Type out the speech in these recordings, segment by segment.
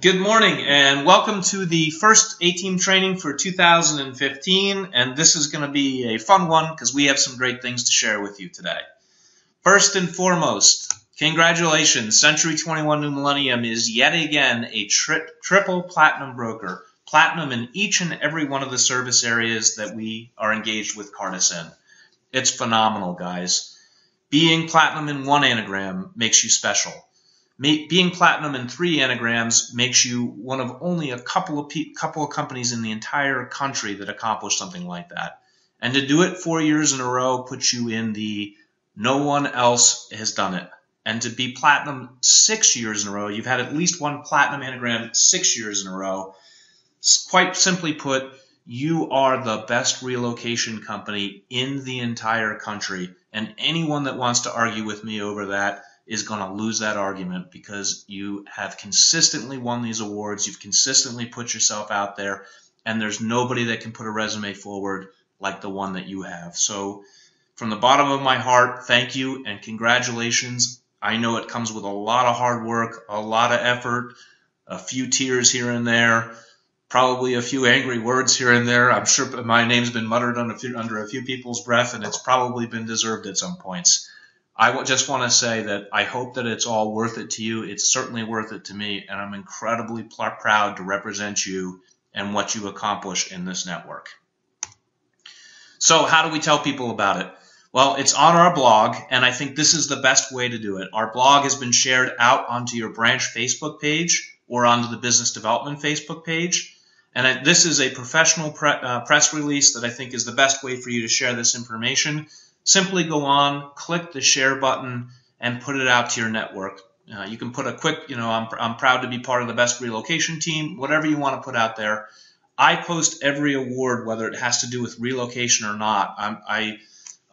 Good morning and welcome to the first A-Team training for 2015 and this is going to be a fun one because we have some great things to share with you today. First and foremost, congratulations, Century 21 New Millennium is yet again a tri triple platinum broker, platinum in each and every one of the service areas that we are engaged with Cartus in. It's phenomenal, guys. Being platinum in one anagram makes you special being platinum in three anagrams makes you one of only a couple of couple of companies in the entire country that accomplish something like that. And to do it four years in a row puts you in the no one else has done it. And to be platinum six years in a row, you've had at least one platinum anagram six years in a row. Quite simply put, you are the best relocation company in the entire country. And anyone that wants to argue with me over that is going to lose that argument because you have consistently won these awards, you've consistently put yourself out there, and there's nobody that can put a resume forward like the one that you have. So, from the bottom of my heart, thank you and congratulations. I know it comes with a lot of hard work, a lot of effort, a few tears here and there, probably a few angry words here and there. I'm sure my name's been muttered under a few, under a few people's breath, and it's probably been deserved at some points. I just want to say that I hope that it's all worth it to you. It's certainly worth it to me, and I'm incredibly proud to represent you and what you accomplish in this network. So, how do we tell people about it? Well, it's on our blog, and I think this is the best way to do it. Our blog has been shared out onto your branch Facebook page or onto the business development Facebook page. And this is a professional pre uh, press release that I think is the best way for you to share this information simply go on, click the share button, and put it out to your network. Uh, you can put a quick, you know, I'm, I'm proud to be part of the best relocation team, whatever you want to put out there. I post every award, whether it has to do with relocation or not. I'm, i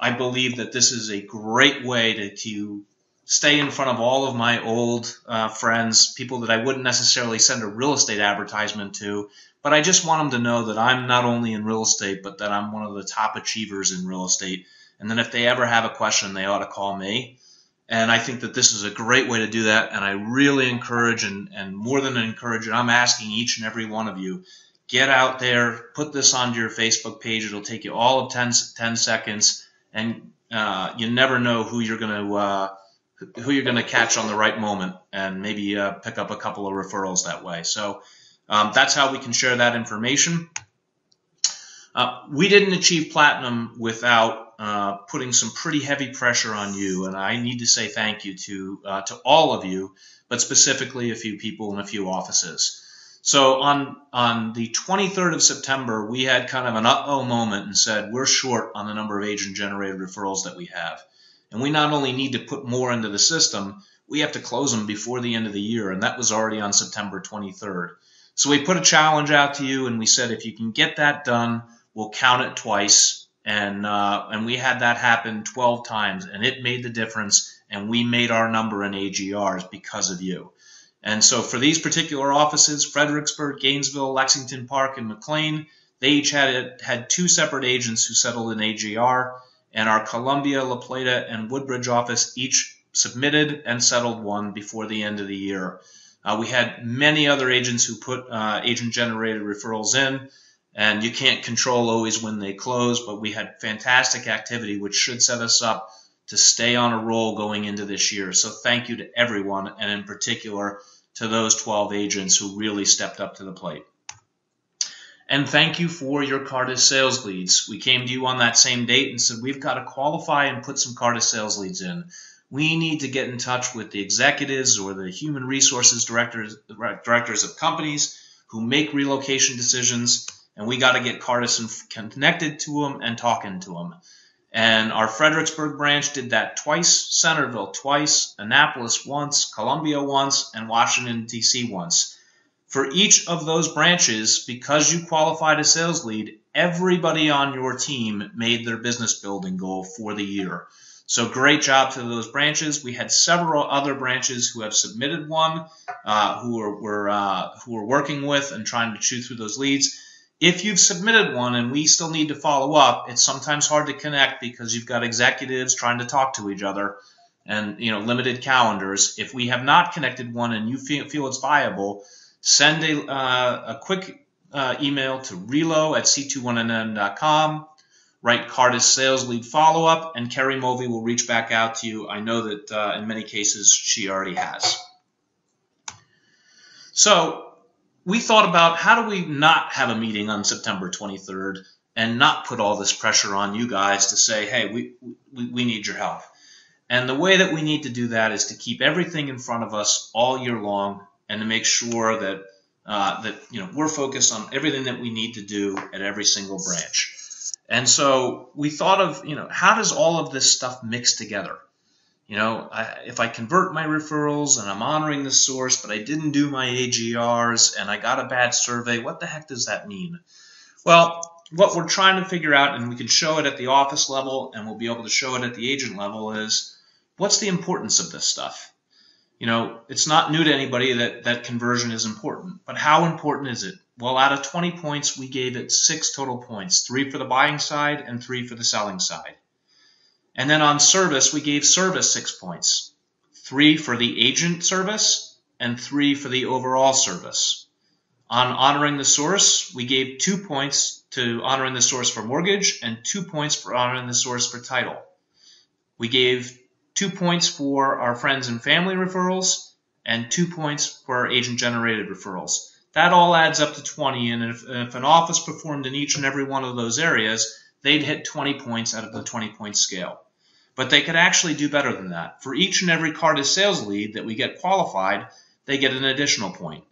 I believe that this is a great way to, to stay in front of all of my old uh, friends, people that I wouldn't necessarily send a real estate advertisement to, but I just want them to know that I'm not only in real estate, but that I'm one of the top achievers in real estate and then if they ever have a question, they ought to call me. And I think that this is a great way to do that. And I really encourage and, and more than encourage it, I'm asking each and every one of you, get out there, put this onto your Facebook page. It'll take you all of 10, 10 seconds. And uh, you never know who you're going to uh, who you're going to catch on the right moment and maybe uh, pick up a couple of referrals that way. So um, that's how we can share that information. Uh, we didn't achieve platinum without uh, putting some pretty heavy pressure on you, and I need to say thank you to uh, to all of you, but specifically a few people in a few offices. So on on the 23rd of September, we had kind of an uh-oh moment and said we're short on the number of agent-generated referrals that we have, and we not only need to put more into the system, we have to close them before the end of the year, and that was already on September 23rd. So we put a challenge out to you, and we said if you can get that done, we'll count it twice and uh, and we had that happen 12 times, and it made the difference, and we made our number in AGRs because of you. And so for these particular offices, Fredericksburg, Gainesville, Lexington Park, and McLean, they each had had two separate agents who settled in AGR, and our Columbia, La Plata, and Woodbridge office each submitted and settled one before the end of the year. Uh, we had many other agents who put uh, agent-generated referrals in and you can't control always when they close, but we had fantastic activity, which should set us up to stay on a roll going into this year. So thank you to everyone, and in particular to those 12 agents who really stepped up to the plate. And thank you for your Cartus sales leads. We came to you on that same date and said we've got to qualify and put some Cartus sales leads in. We need to get in touch with the executives or the human resources directors, directors of companies who make relocation decisions and we got to get Cartus connected to them and talking to them. And our Fredericksburg branch did that twice, Centreville twice, Annapolis once, Columbia once, and Washington, D.C. once. For each of those branches, because you qualified a sales lead, everybody on your team made their business building goal for the year. So great job to those branches. We had several other branches who have submitted one, uh, who are, were uh, who are working with and trying to chew through those leads if you've submitted one and we still need to follow up, it's sometimes hard to connect because you've got executives trying to talk to each other. and you know limited calendars. If we have not connected one and you feel, feel it's viable, send a, uh, a quick uh, email to relo at c21nm.com. Write Cartus sales lead follow up, and Kerry Mulvey will reach back out to you. I know that uh, in many cases she already has. So we thought about how do we not have a meeting on September 23rd and not put all this pressure on you guys to say, hey, we, we, we need your help. And the way that we need to do that is to keep everything in front of us all year long and to make sure that uh, that you know we're focused on everything that we need to do at every single branch. And so we thought of you know how does all of this stuff mix together? You know, I, if I convert my referrals and I'm honoring the source, but I didn't do my AGRs and I got a bad survey, what the heck does that mean? Well, what we're trying to figure out, and we can show it at the office level and we'll be able to show it at the agent level, is what's the importance of this stuff? You know, it's not new to anybody that, that conversion is important, but how important is it? Well, out of 20 points, we gave it six total points, three for the buying side and three for the selling side. And then on service, we gave service six points, three for the agent service and three for the overall service. On honoring the source, we gave two points to honoring the source for mortgage and two points for honoring the source for title. We gave two points for our friends and family referrals, and two points for agent generated referrals. That all adds up to 20, and if, if, an office performed in each and every one of those areas, they'd hit 20 points out of the 20 point scale. But they could actually do better than that. For each and every Cartus sales lead that we get qualified, they get an additional point.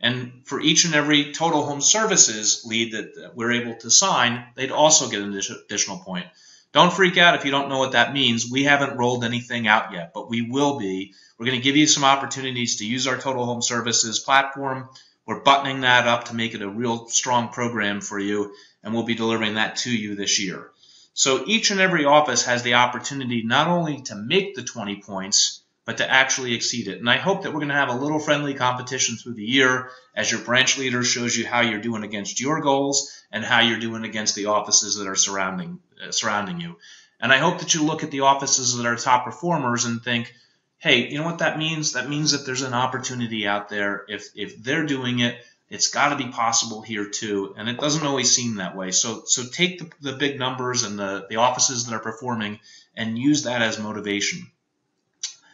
And for each and every total home services lead that we're able to sign, they'd also get an additional point. Don't freak out if you don't know what that means. We haven't rolled anything out yet, but we will be. We're going to give you some opportunities to use our Total Home Services platform. We're buttoning that up to make it a real strong program for you, and we'll be delivering that to you this year. So each and every office has the opportunity not only to make the 20 points, but to actually exceed it. And I hope that we're going to have a little friendly competition through the year as your branch leader shows you how you're doing against your goals and how you're doing against the offices that are surrounding uh, surrounding you. And I hope that you look at the offices that are top performers and think, hey, you know what that means? That means that there's an opportunity out there. If if they're doing it, it's got to be possible here too. And it doesn't always seem that way. So so take the, the big numbers and the, the offices that are performing and use that as motivation.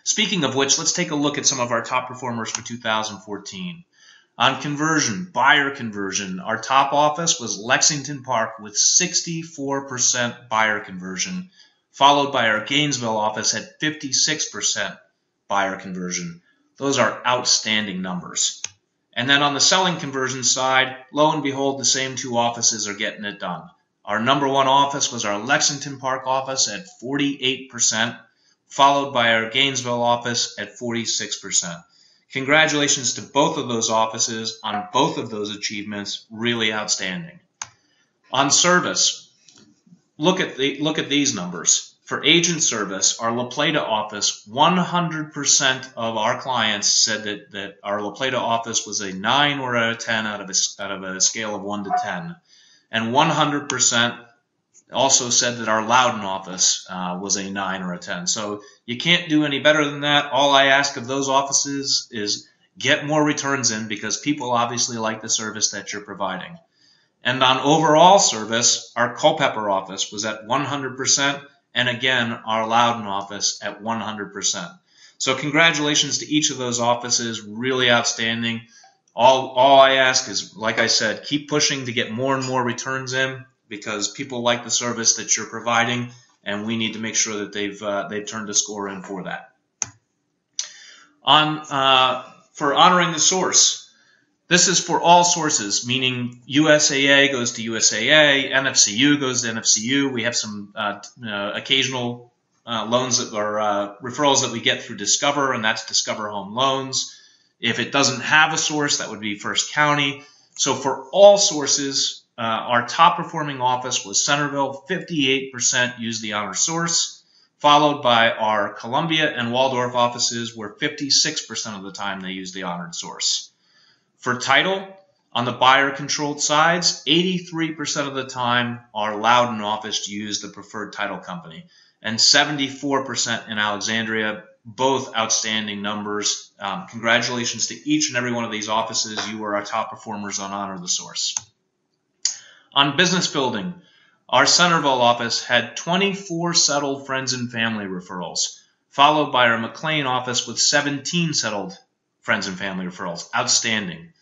Speaking of which, let's take a look at some of our top performers for 2014. On conversion, buyer conversion, our top office was Lexington Park with 64% buyer conversion, followed by our Gainesville office at 56% buyer conversion. Those are outstanding numbers. And then on the selling conversion side, lo and behold, the same two offices are getting it done. Our number one office was our Lexington Park office at 48%, followed by our Gainesville office at 46%. Congratulations to both of those offices on both of those achievements. Really outstanding. On service, look at the look at these numbers. For agent service, our La Plata office, 100% of our clients said that, that our La Plata office was a 9 or a 10 out of a, out of a scale of 1 to 10. And 100% also said that our Loudoun office uh, was a 9 or a 10. So you can't do any better than that. All I ask of those offices is get more returns in because people obviously like the service that you're providing. And on overall service, our Culpeper office was at 100%, and again, our Loudoun office at 100%. So congratulations to each of those offices, really outstanding. All, all I ask is, like I said, keep pushing to get more and more returns in because people like the service that you're providing, and we need to make sure that they've uh, they've turned a score in for that. On uh, for honoring the source, this is for all sources, meaning USAA goes to USAA, NFCU goes to NFCU. We have some uh, uh, occasional uh, loans that are uh, referrals that we get through Discover, and that's Discover Home Loans. If it doesn't have a source, that would be First County. So for all sources, uh, our top performing office was Centreville, 58% used the honor source, followed by our Columbia and Waldorf offices, where 56% of the time they used the honored source. For title, on the buyer controlled sides, 83% of the time our Loudoun office used the preferred title company. and 74% in Alexandria. Both outstanding numbers. Um, congratulations to each and every one of these offices. You are our top performers on Honor the Source. On business building, our Centreville office had 24 settled friends and family referrals, followed by our McLean office with 17 settled friends and family referrals. Outstanding.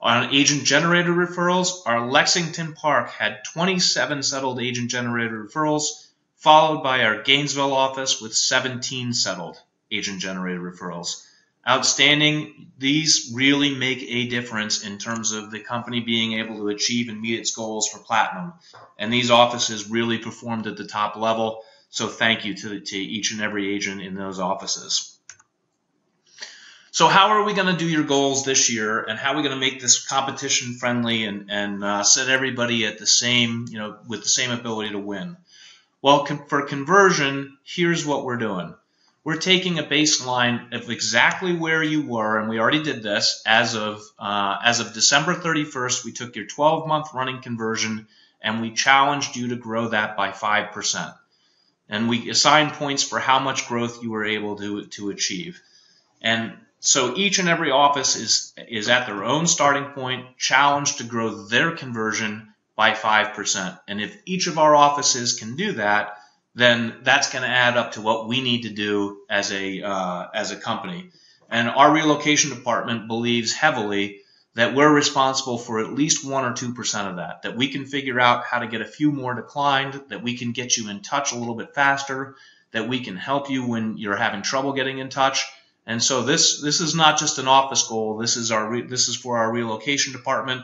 On agent generated referrals, our Lexington Park had 27 settled agent generated referrals, followed by our Gainesville office with 17 settled agent generated referrals outstanding. These really make a difference in terms of the company being able to achieve and meet its goals for platinum. And these offices really performed at the top level. So thank you to, to each and every agent in those offices. So how are we going to do your goals this year, and how are we going to make this competition friendly and, and uh, set everybody at the same, you know, with the same ability to win? Well, for conversion, here's what we're doing we're taking a baseline of exactly where you were, and we already did this as of uh, as of December 31st. We took your 12 month running conversion and we challenged you to grow that by five percent, and we assigned points for how much growth you were able to to achieve. And so each and every office is is at their own starting point, challenged to grow their conversion by five percent. And if each of our offices can do that, then that's going to add up to what we need to do as a uh, as a company. And our relocation department believes heavily that we're responsible for at least one or two percent of that. That we can figure out how to get a few more declined. That we can get you in touch a little bit faster. That we can help you when you're having trouble getting in touch. And so this this is not just an office goal. This is our re- this is for our relocation department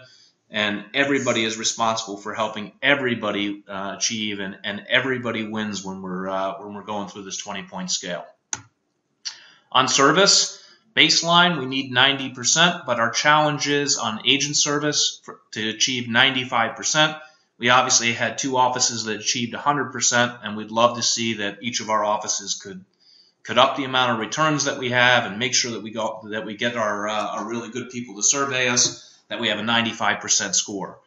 and everybody is responsible for helping everybody uh, achieve, and, and everybody wins when we're uh, when we're going through this 20 point scale. On service baseline, we need 90%, but our challenge is on agent service for, to achieve 95%. We obviously had two offices that achieved 100%, and we'd love to see that each of our offices could could up the amount of returns that we have and make sure that we got that we get our, uh, our really good people to survey us that we have a 95% score.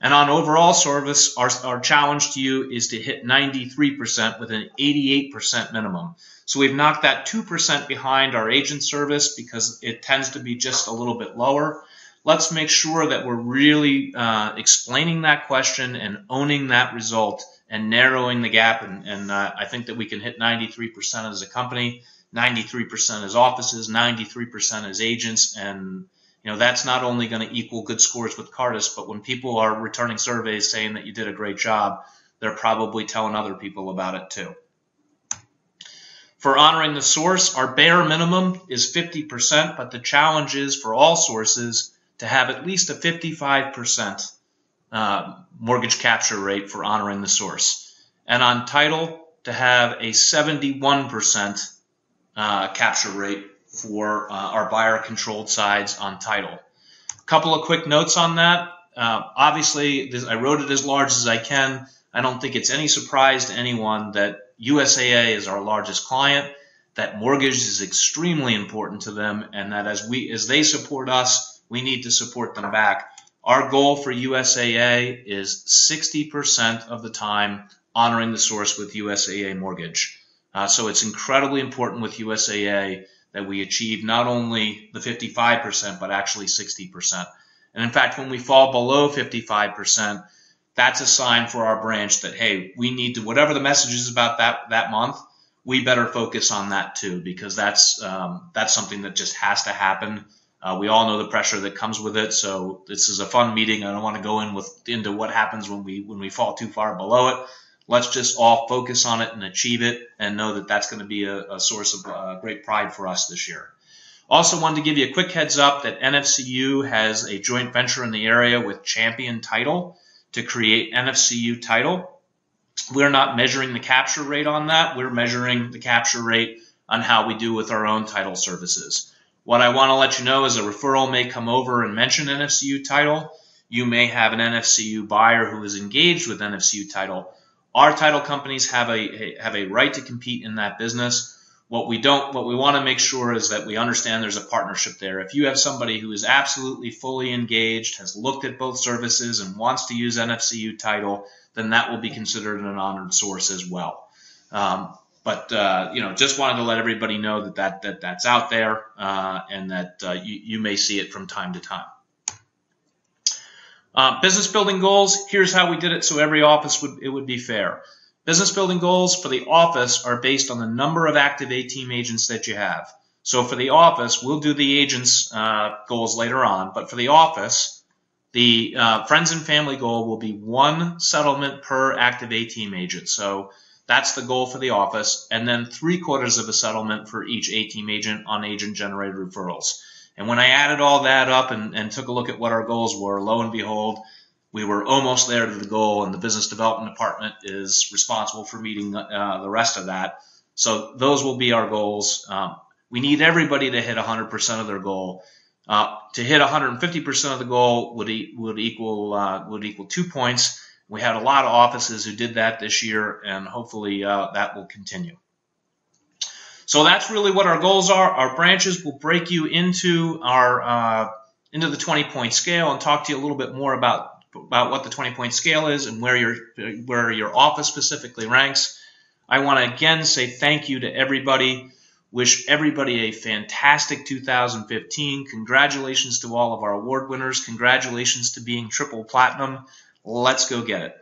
And on overall service, our, our challenge to you is to hit 93% with an 88% minimum. So we've knocked that 2% behind our agent service because it tends to be just a little bit lower. Let's make sure that we're really uh, explaining that question and owning that result and narrowing the gap. And, and uh, I think that we can hit 93% as a company, 93% as offices, 93% as agents, and you know that's not only going to equal good scores with Cartus, but when people are returning surveys saying that you did a great job, they're probably telling other people about it too. For honoring the source, our bare minimum is 50%, but the challenge is for all sources to have at least a 55% uh, mortgage capture rate for honoring the source. And on title, to have a 71% uh, capture rate for uh, our buyer controlled sides on title. A couple of quick notes on that. Uh, obviously, this, I wrote it as large as I can. I don't think it's any surprise to anyone that USAA is our largest client, that mortgage is extremely important to them, and that as we as they support us, we need to support them back. Our goal for USAA is 60% of the time honoring the source with USAA mortgage. Uh, so it's incredibly important with USAA that we achieve not only the 55%, but actually 60%. And in fact, when we fall below 55%, that's a sign for our branch that, hey, we need to, whatever the message is about that, that month, we better focus on that too, because that's, um, that's something that just has to happen. Uh, we all know the pressure that comes with it. So this is a fun meeting. I don't want to go in with, into what happens when we, when we fall too far below it. Let's just all focus on it and achieve it and know that that's going to be a, a source of uh, great pride for us this year. Also wanted to give you a quick heads up that NFCU has a joint venture in the area with Champion Title to create NFCU Title. We're not measuring the capture rate on that. We're measuring the capture rate on how we do with our own title services. What I want to let you know is a referral may come over and mention NFCU title. You may have an NFCU buyer who is engaged with NFCU title our title companies have a have a right to compete in that business. What we don't, what we want to make sure is that we understand there's a partnership there. If you have somebody who is absolutely fully engaged, has looked at both services, and wants to use NFCU title, then that will be considered an honored source as well. Um, but uh, you know, just wanted to let everybody know that, that, that that's out there uh, and that uh, you, you may see it from time to time. Uh, business building goals. Here's how we did it, so every office would it would be fair. Business building goals for the office are based on the number of active A team agents that you have. So for the office, we'll do the agents uh, goals later on, but for the office, the uh, friends and family goal will be one settlement per active A team agent. So that's the goal for the office, and then three quarters of a settlement for each A team agent on agent generated referrals. And when I added all that up and, and took a look at what our goals were, lo and behold, we were almost there to the goal, and the business development department is responsible for meeting uh, the rest of that. So those will be our goals. Um, we need everybody to hit 100% of their goal. Uh, to hit 150% of the goal would e- would equal uh, would equal two points. We had a lot of offices who did that this year, and hopefully uh, that will continue. So that's really what our goals are. Our branches will break you into our uh, into the 20 point scale and talk to you a little bit more about about what the 20 point scale is and where your where your office specifically ranks. I want to again say thank you to everybody. Wish everybody a fantastic 2015. Congratulations to all of our award winners. Congratulations to being triple platinum. Let's go get it.